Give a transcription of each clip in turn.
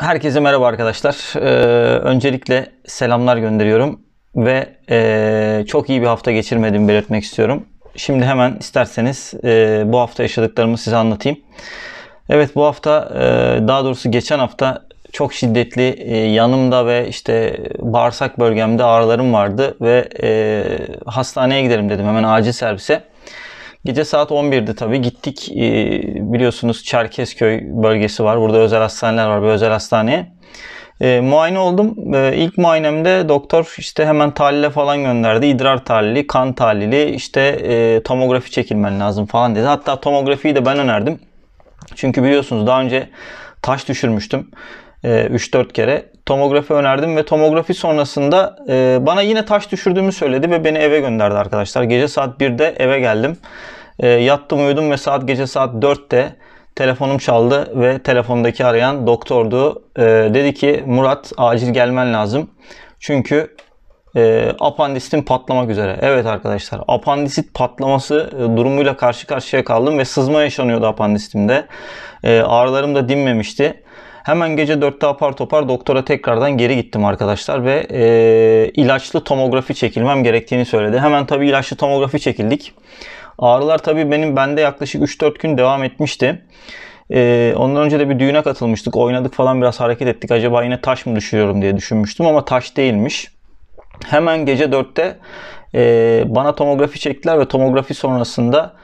Herkese merhaba arkadaşlar. Ee, öncelikle selamlar gönderiyorum ve e, çok iyi bir hafta geçirmediğimi belirtmek istiyorum. Şimdi hemen isterseniz e, bu hafta yaşadıklarımı size anlatayım. Evet bu hafta e, daha doğrusu geçen hafta çok şiddetli e, yanımda ve işte bağırsak bölgemde ağrılarım vardı ve e, hastaneye gidelim dedim hemen acil servise. Gece saat 11'di tabii. Gittik e, biliyorsunuz Çerkezköy bölgesi var. Burada özel hastaneler var. Bir özel hastaneye. E, muayene oldum. E, ilk muayenemde doktor işte hemen tahlile falan gönderdi. İdrar tahlili, kan tahlili, işte e, tomografi çekilmen lazım falan dedi. Hatta tomografiyi de ben önerdim. Çünkü biliyorsunuz daha önce taş düşürmüştüm. 3-4 e, kere tomografi önerdim ve tomografi sonrasında e, bana yine taş düşürdüğümü söyledi ve beni eve gönderdi arkadaşlar. Gece saat 1'de eve geldim. E, yattım uyudum ve saat gece saat 4'te telefonum çaldı ve telefondaki arayan doktordu. dedi ki Murat acil gelmen lazım. Çünkü e, apandisitin patlamak üzere. Evet arkadaşlar apandisit patlaması durumuyla karşı karşıya kaldım ve sızma yaşanıyordu apandisitimde. ağrılarım da dinmemişti. Hemen gece 4'te apar topar doktora tekrardan geri gittim arkadaşlar ve e, ilaçlı tomografi çekilmem gerektiğini söyledi. Hemen tabii ilaçlı tomografi çekildik. Ağrılar tabii benim bende yaklaşık 3-4 gün devam etmişti. Ee, ondan önce de bir düğüne katılmıştık. Oynadık falan biraz hareket ettik. Acaba yine taş mı düşürüyorum diye düşünmüştüm ama taş değilmiş. Hemen gece 4'te e, bana tomografi çektiler ve tomografi sonrasında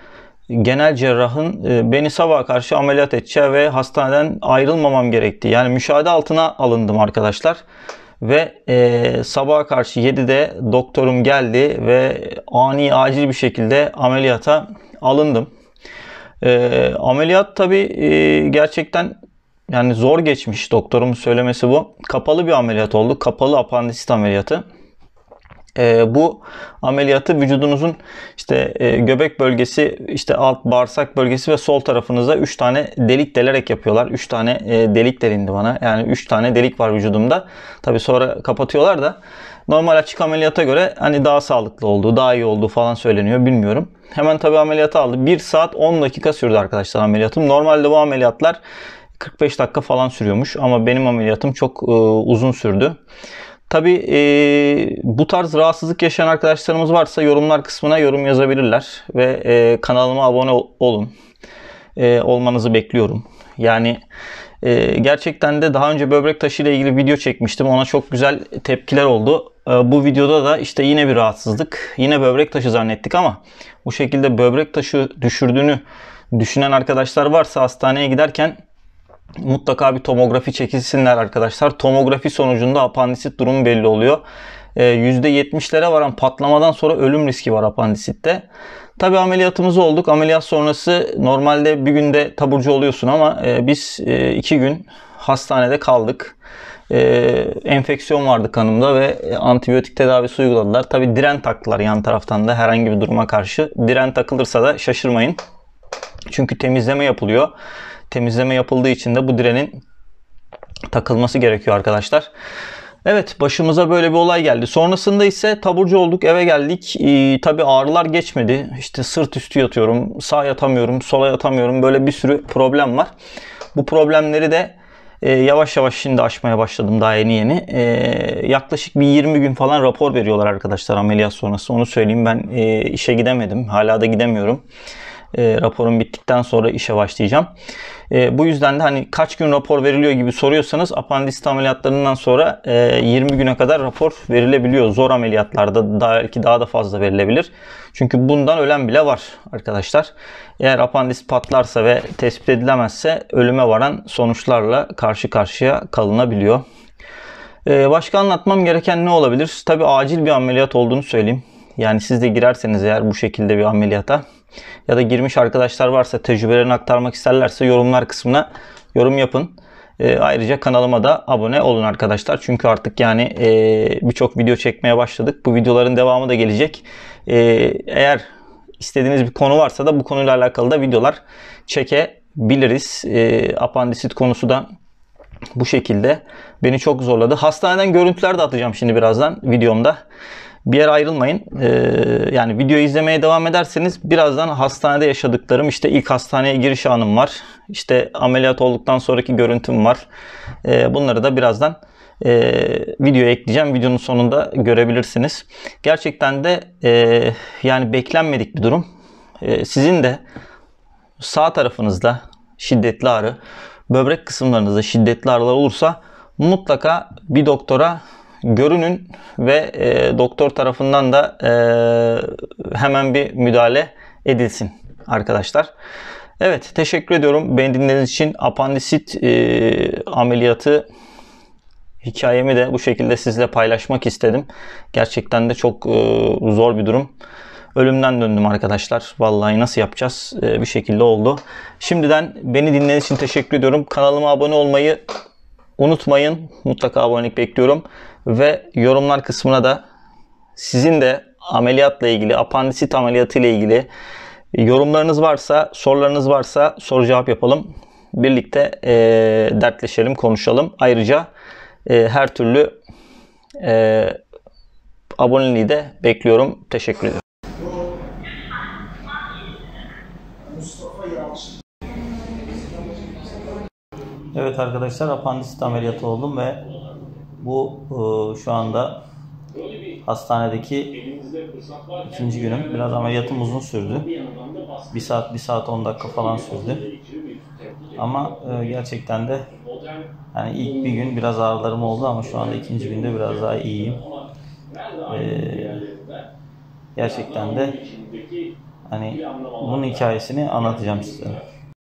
genel cerrahın e, beni sabah karşı ameliyat edeceği ve hastaneden ayrılmamam gerektiği. Yani müşahede altına alındım arkadaşlar. Ve e, sabaha karşı 7'de doktorum geldi ve ani acil bir şekilde ameliyata alındım. E, ameliyat tabi e, gerçekten yani zor geçmiş doktorumun söylemesi bu. Kapalı bir ameliyat oldu. Kapalı apandisit ameliyatı e, bu ameliyatı vücudunuzun işte e, göbek bölgesi, işte alt bağırsak bölgesi ve sol tarafınıza 3 tane delik delerek yapıyorlar. 3 tane e, delik delindi bana. Yani 3 tane delik var vücudumda. Tabi sonra kapatıyorlar da normal açık ameliyata göre hani daha sağlıklı olduğu, daha iyi olduğu falan söyleniyor. Bilmiyorum. Hemen tabi ameliyatı aldı. 1 saat 10 dakika sürdü arkadaşlar ameliyatım. Normalde bu ameliyatlar 45 dakika falan sürüyormuş ama benim ameliyatım çok e, uzun sürdü. Tabi e, bu tarz rahatsızlık yaşayan arkadaşlarımız varsa yorumlar kısmına yorum yazabilirler. Ve e, kanalıma abone olun. E, olmanızı bekliyorum. Yani e, gerçekten de daha önce böbrek taşı ile ilgili video çekmiştim. Ona çok güzel tepkiler oldu. E, bu videoda da işte yine bir rahatsızlık. Yine böbrek taşı zannettik ama bu şekilde böbrek taşı düşürdüğünü düşünen arkadaşlar varsa hastaneye giderken mutlaka bir tomografi çekilsinler arkadaşlar. Tomografi sonucunda apandisit durumu belli oluyor. %70'lere ee, varan patlamadan sonra ölüm riski var apandisitte. Tabi ameliyatımız olduk. Ameliyat sonrası normalde bir günde taburcu oluyorsun ama e, biz e, iki gün hastanede kaldık. E, enfeksiyon vardı kanımda ve antibiyotik tedavisi uyguladılar. Tabi diren taktılar yan taraftan da herhangi bir duruma karşı. Diren takılırsa da şaşırmayın. Çünkü temizleme yapılıyor temizleme yapıldığı için de bu direnin takılması gerekiyor arkadaşlar. Evet başımıza böyle bir olay geldi. Sonrasında ise taburcu olduk eve geldik. Ee, Tabi ağrılar geçmedi. İşte sırt üstü yatıyorum. Sağ yatamıyorum. Sola yatamıyorum. Böyle bir sürü problem var. Bu problemleri de e, yavaş yavaş şimdi aşmaya başladım daha yeni yeni. E, yaklaşık bir 20 gün falan rapor veriyorlar arkadaşlar ameliyat sonrası. Onu söyleyeyim ben e, işe gidemedim. Hala da gidemiyorum e, raporum bittikten sonra işe başlayacağım. E, bu yüzden de hani kaç gün rapor veriliyor gibi soruyorsanız apandisit ameliyatlarından sonra e, 20 güne kadar rapor verilebiliyor. Zor ameliyatlarda daha, belki daha da fazla verilebilir. Çünkü bundan ölen bile var arkadaşlar. Eğer apandisit patlarsa ve tespit edilemezse ölüme varan sonuçlarla karşı karşıya kalınabiliyor. Ee, başka anlatmam gereken ne olabilir? Tabi acil bir ameliyat olduğunu söyleyeyim. Yani siz de girerseniz eğer bu şekilde bir ameliyata ya da girmiş arkadaşlar varsa tecrübelerini aktarmak isterlerse yorumlar kısmına yorum yapın. E, ayrıca kanalıma da abone olun arkadaşlar. Çünkü artık yani e, birçok video çekmeye başladık. Bu videoların devamı da gelecek. E, eğer istediğiniz bir konu varsa da bu konuyla alakalı da videolar çekebiliriz. E, apandisit konusu da bu şekilde beni çok zorladı. Hastaneden görüntüler de atacağım şimdi birazdan videomda. Bir yere ayrılmayın. Ee, yani videoyu izlemeye devam ederseniz birazdan hastanede yaşadıklarım işte ilk hastaneye giriş anım var. İşte ameliyat olduktan sonraki görüntüm var. Ee, bunları da birazdan e, videoya ekleyeceğim. Videonun sonunda görebilirsiniz. Gerçekten de e, yani beklenmedik bir durum. E, sizin de sağ tarafınızda şiddetli ağrı, böbrek kısımlarınızda şiddetli ağrılar olursa mutlaka bir doktora görünün ve e, doktor tarafından da e, hemen bir müdahale edilsin arkadaşlar. Evet teşekkür ediyorum beni dinlediğiniz için. Apandisit e, ameliyatı hikayemi de bu şekilde sizle paylaşmak istedim. Gerçekten de çok e, zor bir durum. Ölümden döndüm arkadaşlar. Vallahi nasıl yapacağız? E, bir şekilde oldu. Şimdiden beni dinlediğiniz için teşekkür ediyorum. Kanalıma abone olmayı unutmayın. Mutlaka abonelik bekliyorum. Ve yorumlar kısmına da sizin de ameliyatla ilgili, apandisit ameliyatı ile ilgili yorumlarınız varsa, sorularınız varsa soru cevap yapalım. Birlikte e, dertleşelim, konuşalım. Ayrıca e, her türlü e, aboneliği de bekliyorum. Teşekkür ederim. Evet arkadaşlar apandisit ameliyatı oldum ve bu e, şu anda hastanedeki ikinci günüm. Biraz ameliyatım uzun sürdü. Bir saat, bir saat 10 dakika falan sürdü. Ama e, gerçekten de yani ilk bir gün biraz ağrılarım oldu ama şu anda ikinci günde biraz daha iyiyim. E, gerçekten de hani bunun hikayesini anlatacağım size.